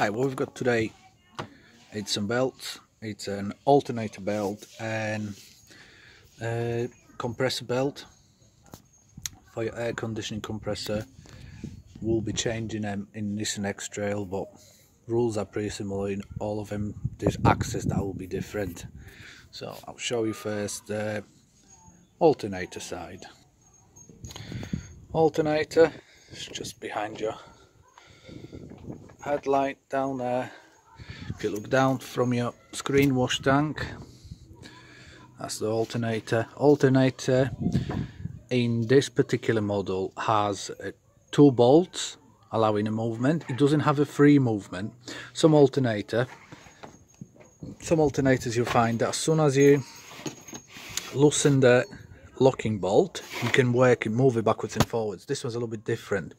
Hi, what we've got today, it's some belts, it's an alternator belt and a compressor belt for your air conditioning compressor. We'll be changing them in this X-Trail, but rules are pretty similar in all of them. There's access that will be different. So I'll show you first the alternator side. Alternator is just behind you headlight down there. If you look down from your screen wash tank that's the alternator. Alternator in this particular model has uh, two bolts allowing a movement. It doesn't have a free movement. Some alternator some alternators you'll find that as soon as you loosen the locking bolt you can work and move it backwards and forwards. This one's a little bit different.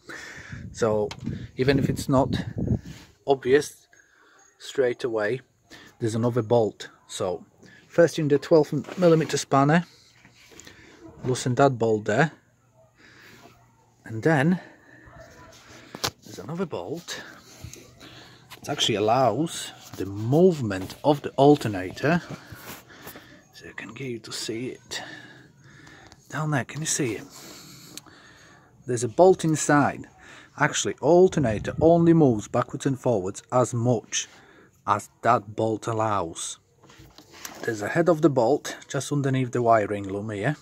So even if it's not obvious straight away there's another bolt. So first in the 12 millimeter spanner loosen that bolt there. And then there's another bolt. It actually allows the movement of the alternator. So I can get you to see it down there can you see it? There's a bolt inside. Actually alternator only moves backwards and forwards as much as that bolt allows. There's a head of the bolt just underneath the wiring loom here.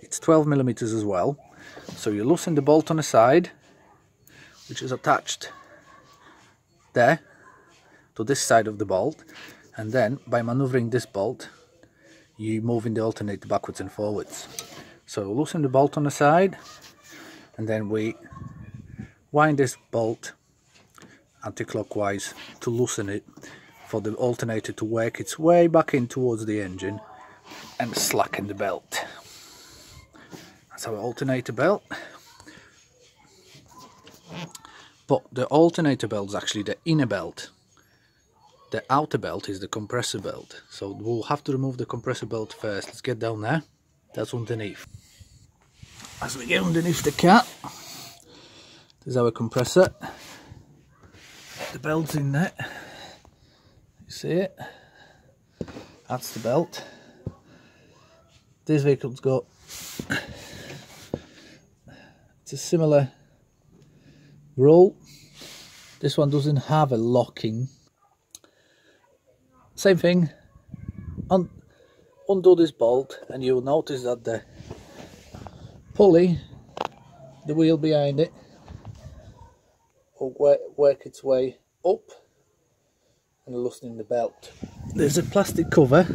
It's 12 millimeters as well. So you loosen the bolt on the side which is attached there to this side of the bolt and then by maneuvering this bolt you moving the alternator backwards and forwards so loosen the bolt on the side and then we wind this bolt anti-clockwise to loosen it for the alternator to work its way back in towards the engine and slacken the belt. That's our alternator belt. But the alternator belt is actually the inner belt. The outer belt is the compressor belt. So we'll have to remove the compressor belt first. Let's get down there. That's underneath. As we get underneath the cat, there's our compressor. The belt's in there. You see it? That's the belt. These vehicles got it's a similar roll. This one doesn't have a locking. Same thing. Un undo this bolt and you'll notice that the pulley, the wheel behind it, will work, its way up and loosening the belt. There's a plastic cover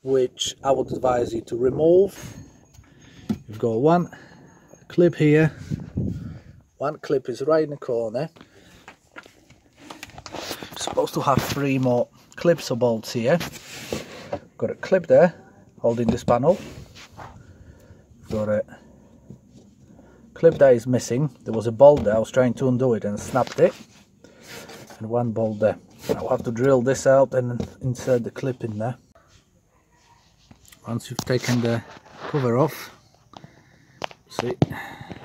which I would advise you to remove. You've got one clip here, one clip is right in the corner. Supposed to have three more clips or bolts here. Got a clip there holding this panel. Got a clip that is missing. There was a bolt there I was trying to undo it and snapped it. And one bolt there. I'll have to drill this out and insert the clip in there. Once you've taken the cover off see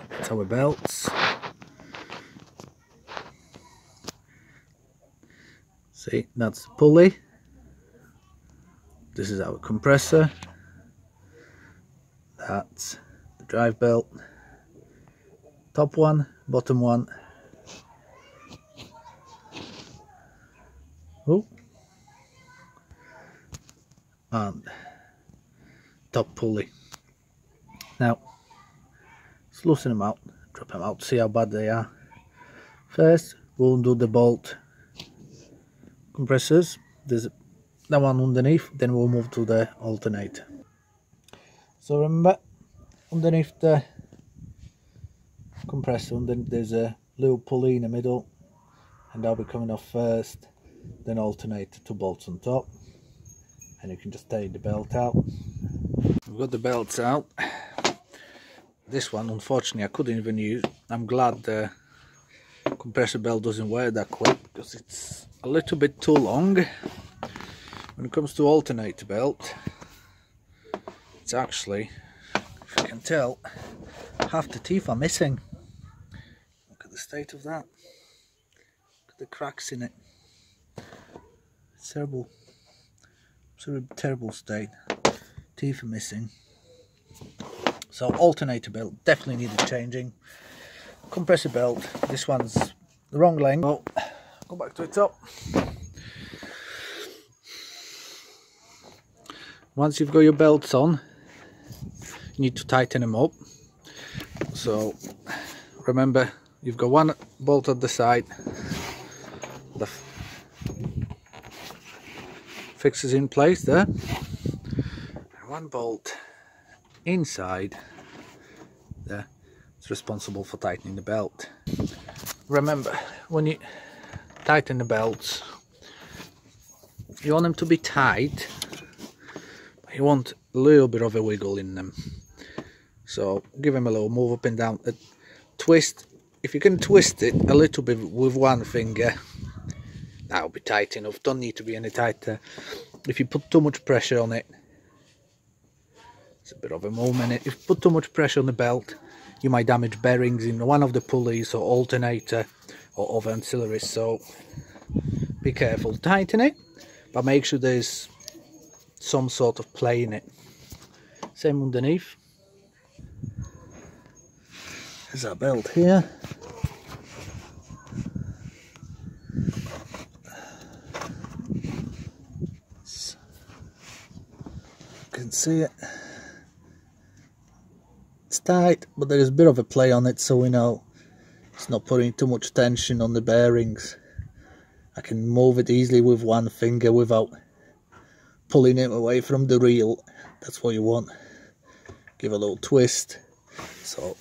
that's our belts see that's the pulley. This is our compressor. That's the drive belt. Top one bottom one. Oh and top pulley. Now let's loosen them out drop them out see how bad they are. First we'll undo the bolt compressors. There's that one underneath then we'll move to the alternator so remember underneath the compressor then there's a little pulley in the middle and that'll be coming off first then alternate two bolts on top. And you can just take the belt out. We've got the belts out. This one unfortunately I couldn't even use. I'm glad the compressor belt doesn't wear that quick because it's a little bit too long when it comes to alternator belt it's actually if you can tell half the teeth are missing Look at the state of that. Look at the cracks in it. It's terrible. Absolutely terrible state. Teeth are missing. So alternator belt definitely needed changing. Compressor belt, this one's the wrong length. Oh, go back to the top. Once you've got your belts on, you need to tighten them up. So remember, you've got one bolt at the side. The fixes in place there. And one bolt inside there it's responsible for tightening the belt remember when you tighten the belts. You want them to be tight you want a little bit of a wiggle in them. So give them a little move up and down. A twist if you can twist it a little bit with one finger that'll be tight enough. Don't need to be any tighter. If you put too much pressure on it it's a bit of a moment. If you put too much pressure on the belt, you might damage bearings in one of the pulleys or alternator or other ancillaries. So be careful. Tighten it, but make sure there's some sort of play in it. Same underneath. There's our belt here. You can see it it's tight but there is a bit of a play on it so we know it's not putting too much tension on the bearings. I can move it easily with one finger without pulling it away from the reel. That's what you want. Give a little twist. So